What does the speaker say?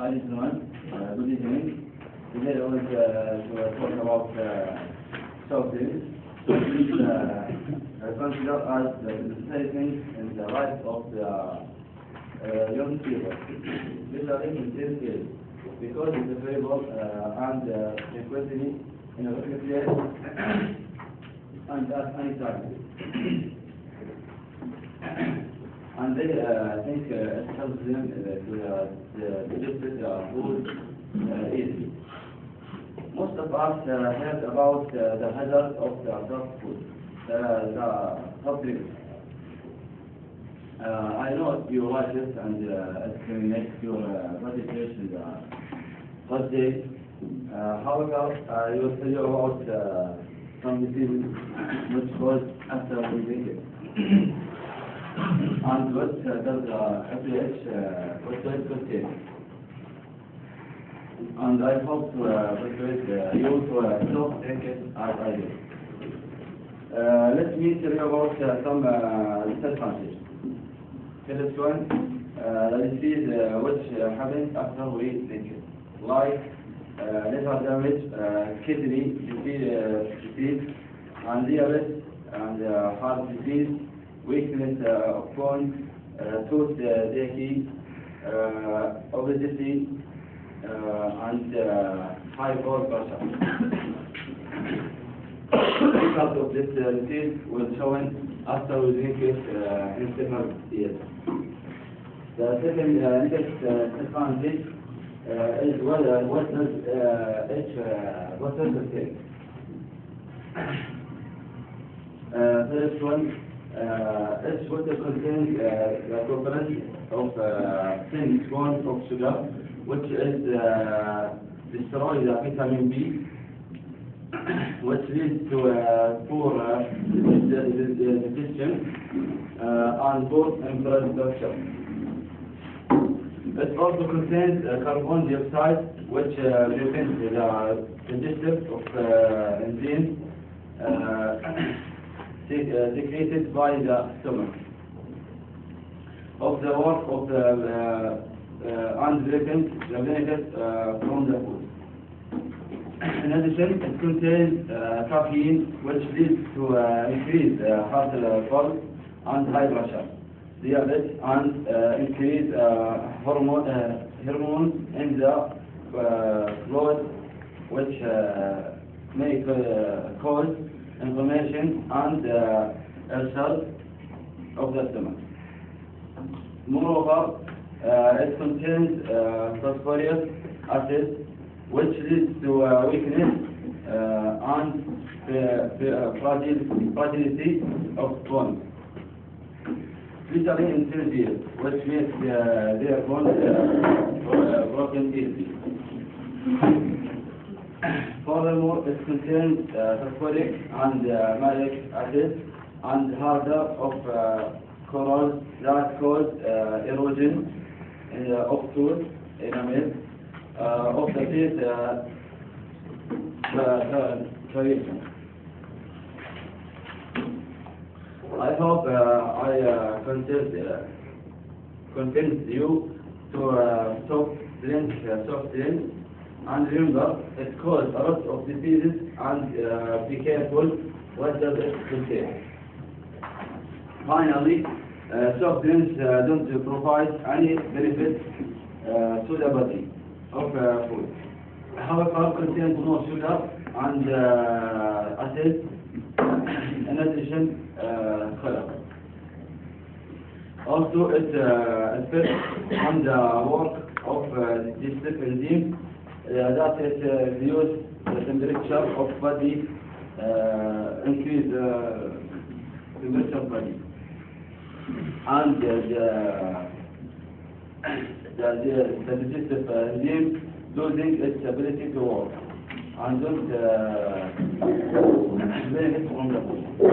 Hi, gentlemen. Uh, Good evening. Today I want uh, to talk about uh. Soft drinks uh, are considered as the legislation and the rights of the uh, young people, especially in this because it's available uh, and uh, frequently in a place and at any time. And they, uh, I think uh, it helps them uh, to uh, digest uh, food uh, easily. Most of us uh, heard about uh, the hazard of the soft food, uh, the soft drinks. Uh, I know you like it and uh, it can make your uh, body taste the first day. Uh, however, I will tell you about uh, some diseases which cause after we drink it. And what uh, does the FDH, uh, what it contain? And I hope to uh, persuade uh, you to uh, stop drink it as. Uh, let me tell you about uh, some uh, disadvantages. First one, uh, the disease uh, which uh, happens after we drink it, like uh, liver damage, uh, kidney disease, uh, disease, and diabetes, and uh, heart disease, weakness uh, bones, uh, tooth uh, decay, uh, obesity, and uh, high blood pressure. Because of this disease will show in after we drink it in several years. The second next disadvantage is whether what does uh, what does take? Uh, first one uh, is what it contains uh, the component of uh, thin spoons of sugar, which is uh, the vitamin B, which leads to uh, poor uh, digestion uh, and poor pressure. It also contains uh, carbon dioxide, which uh, prevents the digestion of uh, enzymes uh, uh, secreted by the stomach. Of the work of the uh, uh, and the benefit uh, from the food. In addition, it contains uh, caffeine, which leads to uh, increased uh, heart uh, pulse and high pressure, diabetes, and uh, increased uh, hormone, uh, hormones in the uh, blood, which uh, may uh, cause inflammation and uh, ulcers of the stomach. Moreover, uh, it contains uh, phosphorus acid, which leads to uh, weakness uh, and uh, uh, fragility of bones, especially in surgery, which makes uh, their bones uh, bro- uh, broken easily. Furthermore, it contains phosphoric and malic acid and harder of corals that cause erosion in the of tooth enamel of the teeth uh. I hope uh, I uh, convinced, uh, convinced you to uh, stop drink uh, soft drinks and remember it causes a lot of diseases and uh, be careful what does it contain. Finally, uh, soft drinks uh, don't provide any benefit uh, to the body of uh, food. However, contains no sugar and uh, acid, in addition, uh, color. Also, it affects on the work of digestive enzyme that it uh, reduce the temperature of body, uh, increase uh, temperature of body. And uh, the, the, the, digestive uh, enzyme losing its ability to work and don't uh, benefit from the food.